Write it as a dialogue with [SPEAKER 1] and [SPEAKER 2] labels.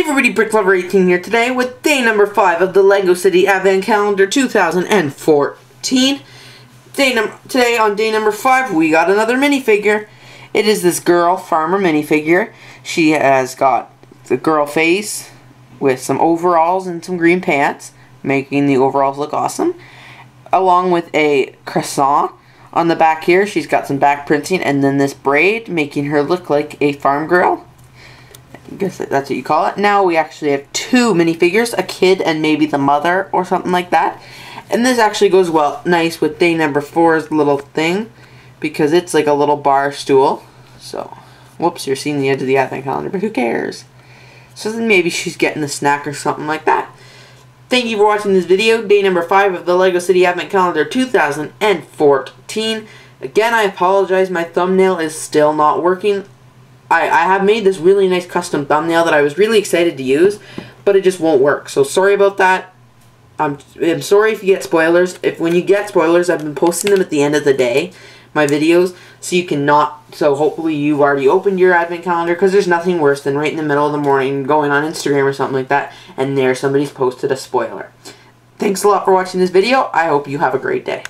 [SPEAKER 1] Everybody, Brick Lover 18 here today with day number 5 of the LEGO City Advent Calendar 2014. Day num today on day number 5 we got another minifigure. It is this girl farmer minifigure. She has got the girl face with some overalls and some green pants, making the overalls look awesome. Along with a croissant on the back here. She's got some back printing and then this braid making her look like a farm girl. I guess that's what you call it. Now we actually have two minifigures, a kid and maybe the mother or something like that. And this actually goes well nice with day number four's little thing because it's like a little bar stool. So, whoops, you're seeing the edge of the advent calendar, but who cares? So then maybe she's getting a snack or something like that. Thank you for watching this video, day number 5 of the LEGO City Advent Calendar 2014. Again, I apologize, my thumbnail is still not working. I, I have made this really nice custom thumbnail that I was really excited to use, but it just won't work. So sorry about that. I'm, I'm sorry if you get spoilers. If when you get spoilers, I've been posting them at the end of the day, my videos, so you cannot, so hopefully you've already opened your advent calendar, because there's nothing worse than right in the middle of the morning going on Instagram or something like that, and there somebody's posted a spoiler. Thanks a lot for watching this video. I hope you have a great day.